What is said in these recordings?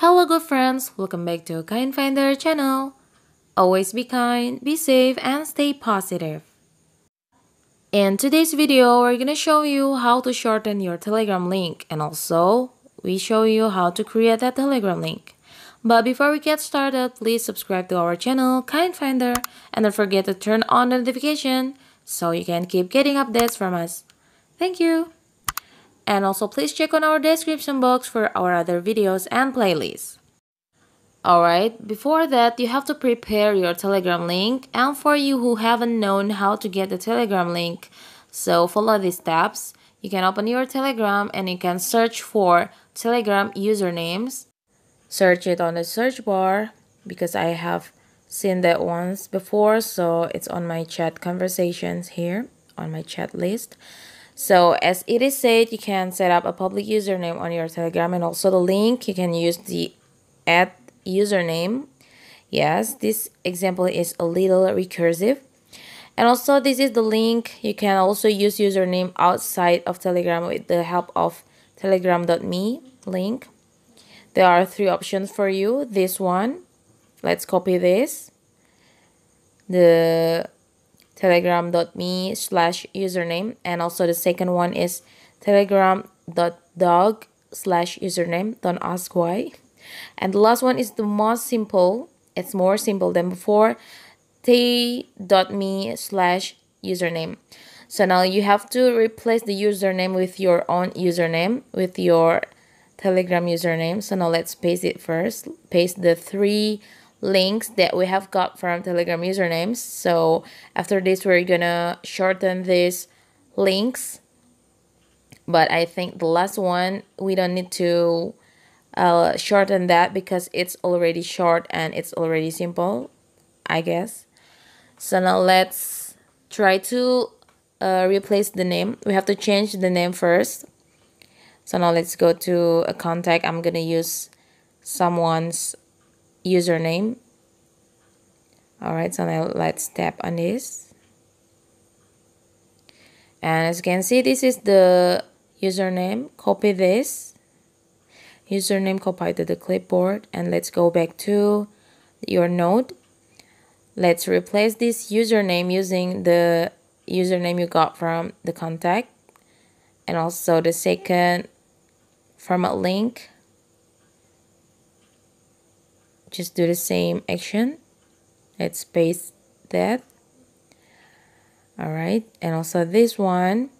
Hello good friends, welcome back to Kind Finder channel. Always be kind, be safe and stay positive. In today's video, we're gonna show you how to shorten your telegram link and also we show you how to create that telegram link. But before we get started, please subscribe to our channel Kind Finder and don't forget to turn on the notification so you can keep getting updates from us. Thank you! And also please check on our description box for our other videos and playlists. Alright, before that you have to prepare your telegram link and for you who haven't known how to get the telegram link, so follow these steps. You can open your telegram and you can search for telegram usernames. Search it on the search bar because I have seen that once before so it's on my chat conversations here on my chat list. So as it is said, you can set up a public username on your Telegram and also the link. You can use the add username. Yes, this example is a little recursive. And also this is the link. You can also use username outside of Telegram with the help of telegram.me link. There are three options for you. This one, let's copy this. The telegram.me slash username and also the second one is telegram.dog slash username. Don't ask why. And the last one is the most simple. It's more simple than before. T.me slash username. So now you have to replace the username with your own username with your telegram username. So now let's paste it first. Paste the three links that we have got from telegram usernames. So after this we're gonna shorten these links. But i think the last one we don't need to uh, shorten that because it's already short and it's already simple i guess. So now let's try to uh, replace the name. We have to change the name first. So now let's go to a contact. I'm gonna use someone's username. Alright so now let's tap on this. And as you can see this is the username. Copy this. Username copy to the clipboard and let's go back to your node. Let's replace this username using the username you got from the contact and also the second format link just do the same action. Let's paste that. All right and also this one.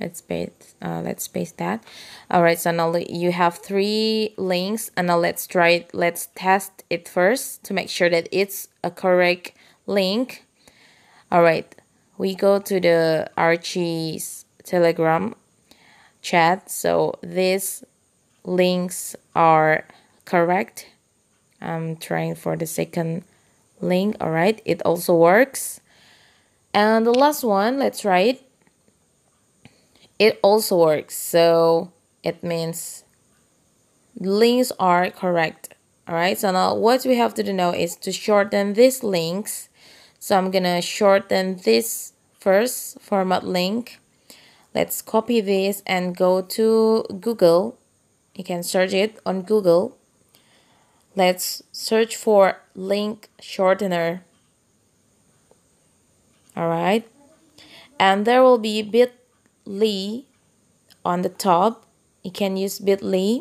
Let's paste uh, let's paste that. All right so now you have three links and now let's try it let's test it first to make sure that it's a correct link. All right we go to the Archie's telegram chat. So these links are correct I'm trying for the second link all right? It also works. And the last one let's try it. It also works. So it means links are correct all right? So now what we have to do now is to shorten these links. So i'm gonna shorten this first format link. Let's copy this and go to google. You can search it on google Let's search for link shortener. Alright. And there will be bit.ly on the top. You can use bit.ly.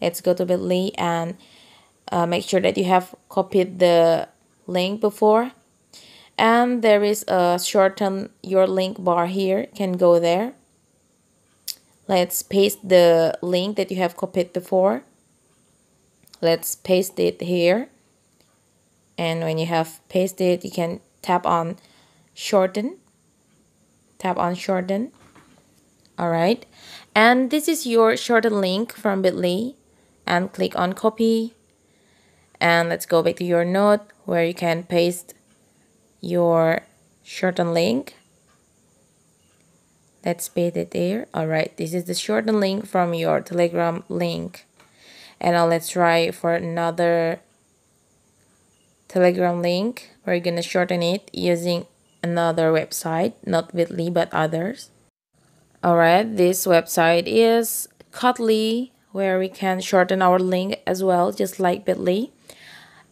Let's go to bit.ly and uh, make sure that you have copied the link before. And there is a shorten your link bar here. can go there. Let's paste the link that you have copied before let's paste it here. And when you have pasted you can tap on shorten. Tap on shorten. All right. And this is your shortened link from bit.ly. And click on copy. And let's go back to your note where you can paste your shortened link. Let's paste it there. All right. This is the shortened link from your telegram link and now let's try for another telegram link. We're gonna shorten it using another website not bitly but others. All right this website is Cutly where we can shorten our link as well just like bit.ly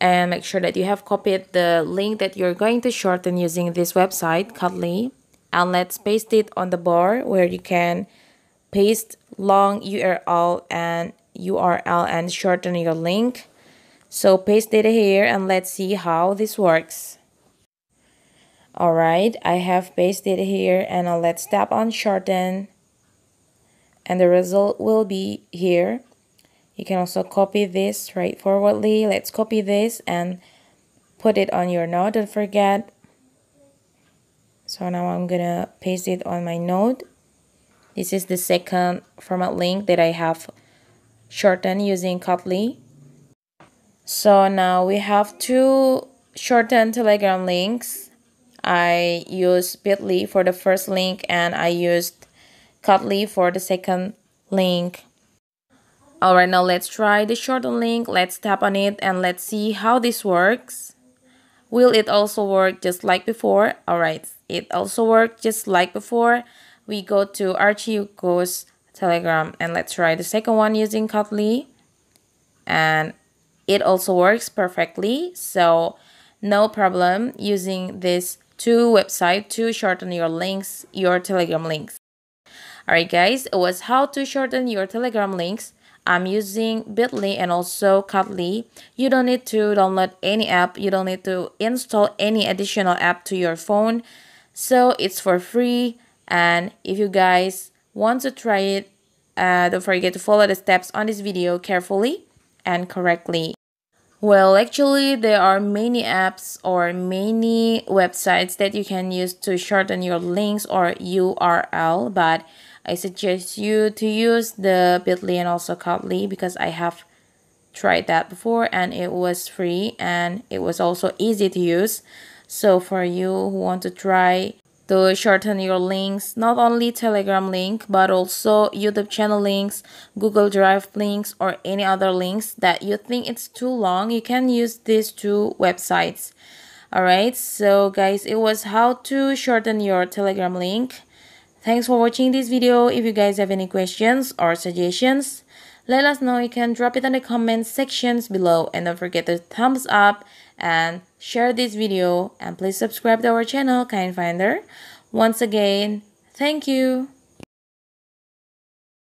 and make sure that you have copied the link that you're going to shorten using this website Cutly and let's paste it on the bar where you can paste long URL and URL and shorten your link. So paste it here and let's see how this works. Alright I have pasted here and now let's tap on shorten. And the result will be here. You can also copy this straightforwardly let's copy this and put it on your node don't forget. So now I'm gonna paste it on my node this is the second format link that I have shortened using Cutly so now we have two shortened telegram links I used bit.ly for the first link and I used Cutly for the second link Alright, now let's try the shortened link. Let's tap on it and let's see how this works. Will it also work just like before? Alright, it also worked just like before. We go to Archie Goes Telegram and let's try the second one using Cutly. And it also works perfectly. So no problem using this two website to shorten your links, your Telegram links. Alright guys, it was how to shorten your Telegram links. I'm using Bitly and also Cutly. You don't need to download any app. You don't need to install any additional app to your phone. So it's for free. And if you guys want to try it, uh, don't forget to follow the steps on this video carefully and correctly. Well, actually, there are many apps or many websites that you can use to shorten your links or URL, but I suggest you to use the Bitly and also Cutly because I have tried that before and it was free and it was also easy to use. So for you who want to try to shorten your links, not only Telegram link, but also YouTube channel links, Google Drive links, or any other links that you think it's too long, you can use these two websites. Alright, so guys, it was how to shorten your Telegram link. Thanks for watching this video. If you guys have any questions or suggestions, let us know. You can drop it in the comment sections below and don't forget to thumbs up and share this video and please subscribe to our channel Kind Finder. Once again, thank you.